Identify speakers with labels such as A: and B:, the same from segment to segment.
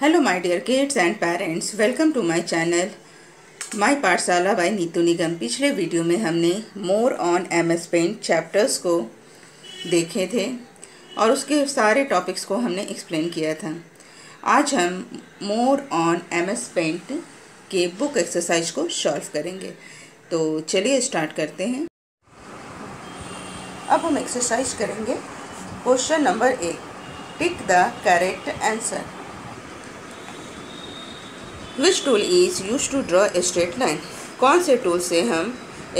A: Hello, my dear kids and parents welcome to my channel my Pathshala by Neetu Nigam पिछले video में हमने more on M S Paint chapters को देखे थे और उसके सारे टॉपिक्स को हमने एक्सप्लेन किया था। आज हम more on M S Paint के बुक एक्सरसाइज को सॉल्व करेंगे। तो चलिए स्टार्ट करते हैं। अब हम एक्सरसाइज करेंगे। क्वेश्चन नंबर एक tick the correct answer which tool is used to draw straight line कौन से टूल से हम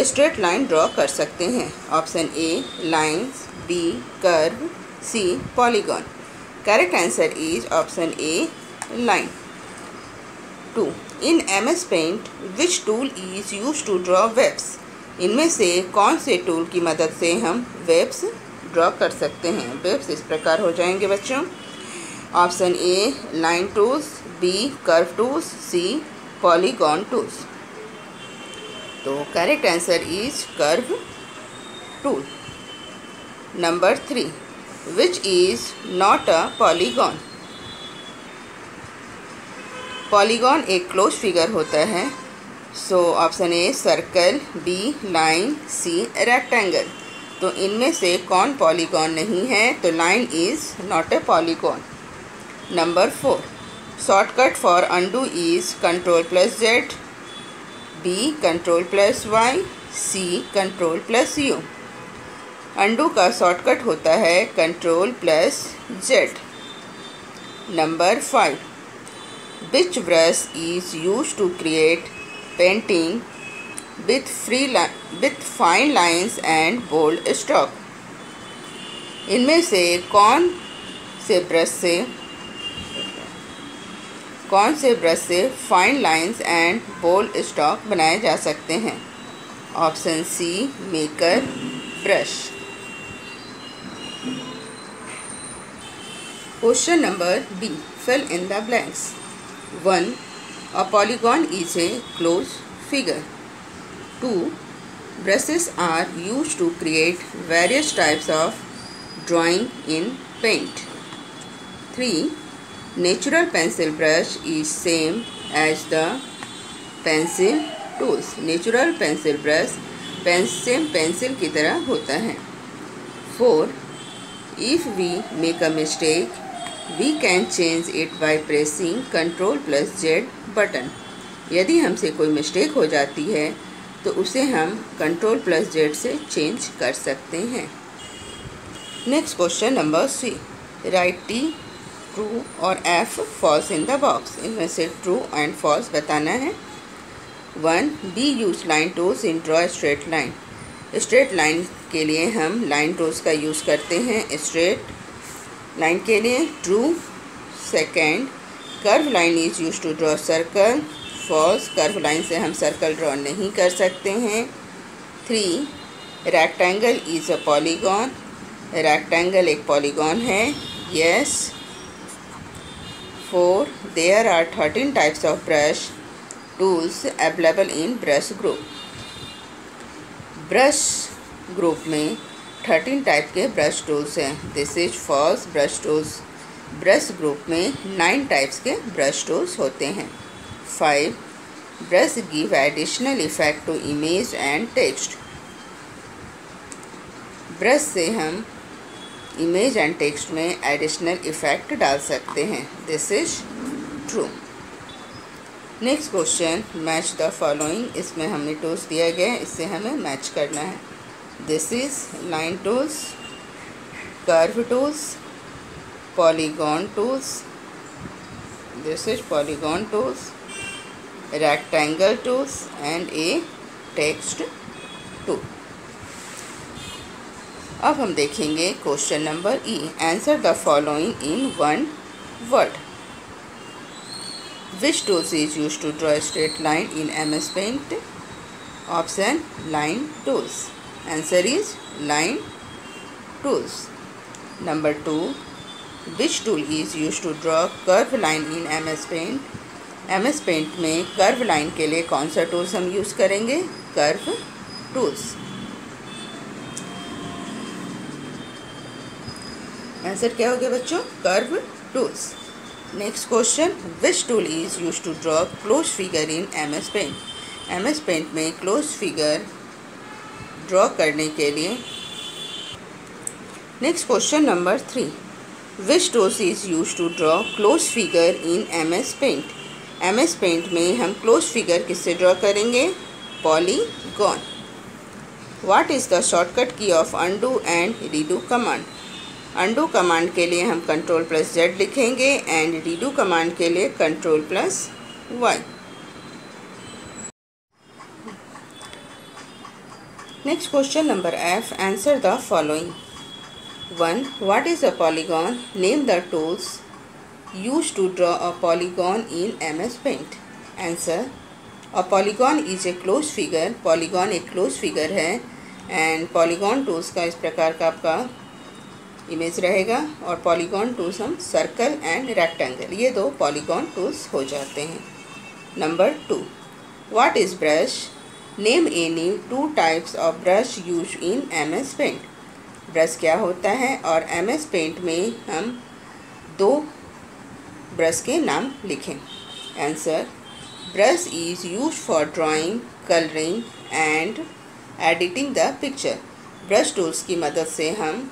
A: स्ट्रेट लाइन ड्रॉ कर सकते हैं? Option A lines B curve C polygon correct answer is option A line two in M S Paint which tool is used to draw waves इनमें से कौन से टूल की मदद से हम वेब्स ड्रॉ कर सकते हैं? वेब्स इस प्रकार हो जाएँगे बच्चों। Option A, line tools, B, curve tools, C, polygon tools. तो correct answer is curve tool. Number three which is not a polygon polygon एक क्लोज फिगर होता है। So option A circle B line C rectangle तो इनमें से कौन polygon नहीं है? तो line is not a polygon number four shortcut for undo is control plus Z B control plus Y C control plus U undo का shortcut होता है control plus Z number five which brush is used to create painting with free with fine lines and bold stroke इनमें से कौन से brush से कौन से ब्रश से fine lines and bold stroke बनाए जा सकते हैं? Option C marker brush question number B fill in the blanks one a polygon is a close figure two brushes are used to create various types of drawing in Paint three Natural pencil brush is same as the pencil tools. Natural pencil brush pencil pencil की तरह होता है. Four if we make a mistake we can change it by pressing control plus Z button यदि हमसे कोई mistake हो जाती है तो उसे हम कंट्रोल प्लस जेड से चेंज कर सकते हैं. Next question number C write T true और F false in the box इनमें से ट्रू एंड फॉल्स बताना है। One B use line tools in draw straight line straight line के लिए हम लाइन टूल्स का यूज़ करते हैं स्ट्रेट लाइन के लिए। True second curve line is used to draw circle false curve line से हम सर्कल ड्रॉ नहीं कर सकते हैं। Three rectangle is a polygon rectangle एक पॉलीगॉन है। Yes four there are thirteen types of brush tools available in brush group brush group में thirteen type के ब्रश टूल्स हैं. This is false brush tools brush group में nine types के brush tools होते हैं. Five brush give additional effect to image and text brush से हम image and text में एडिशनल इफ़ेक्ट डाल सकते हैं। This is true next question match the following इसमें हमें टूल्स दिया गया है, इससे हमें मैच करना है। This is line tools curve tools polygon tools this is polygon tools rectangle tools and A text tool अब हम देखेंगे question number E answer the following in one word which does is used to draw straight line in M S Paint option line tools answer is line tools number two which tool is used to draw curve line in M S Paint M S Paint में curve line के लिए कौन सा tools हम use करेंगे? Curve tools answer क्या हो गया बच्चों? Curve tools next question which tool is use to draw close figure in M S paint M S paint में क्लोज फिगर ड्रॉ करने के लिए next question number three which tools is use to draw close figure in M S paint M S paint में हम close figure किससे draw करेंगे? Polygon what is the shortcut key of undo and redo command undo command के लिए हम control plus Z लिखेंगे and redo command के लिए control plus Y. Next question number F answer the following one what is a polygon name the tools use to draw a polygon in M S paint answer a polygon is a close figure polygon एक close figure है and polygon tools का इस प्रकार का आपका image रहेगा और polygon tools हम सर्कल एंड रेक्टेंगल ये दो पॉलीगॉन टूल्स हो जाते हैं। Number two what is brush name any two types of brush use in M S paint brush क्या होता है और एम एस पेंट में हम दो ब्रश के नाम लिखें। Answer brush is use for drawing colouring and editing the picture brush tools की मदद से हम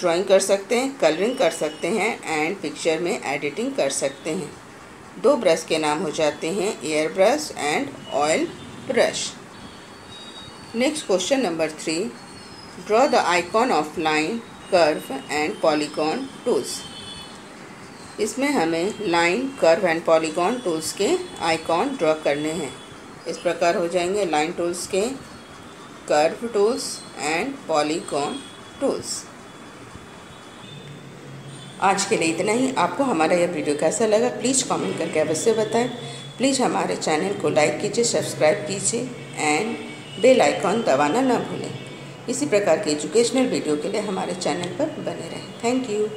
A: ड्राइंग कर सकते हैं कलरिंग कर सकते हैं एंड पिक्चर में एडिटिंग कर सकते हैं। दो ब्रश के नाम हो जाते हैं air brush and oil brush next question number three draw the icon of line curve and polygon tools इसमें हमें line curve and polygon tools के आइकॉन ड्रॉ करने हैं। इस प्रकार हो जाएँगे लाइन टूल्स के curve tools and polygon tools आज के लिए इतना ही। आपको हमारा यह वीडियो कैसा लगा प्लीज़ कमेंट करके अवश्य बताएँ। प्लीज़ हमारे चैनल को लाइक कीजिए सब्सक्राइब कीजिए एंड बेल आइकॉन दबाना ना भूलें। इसी प्रकार के एजुकेशनल वीडियो के लिए हमारे चैनल पर बने रहें। Thank you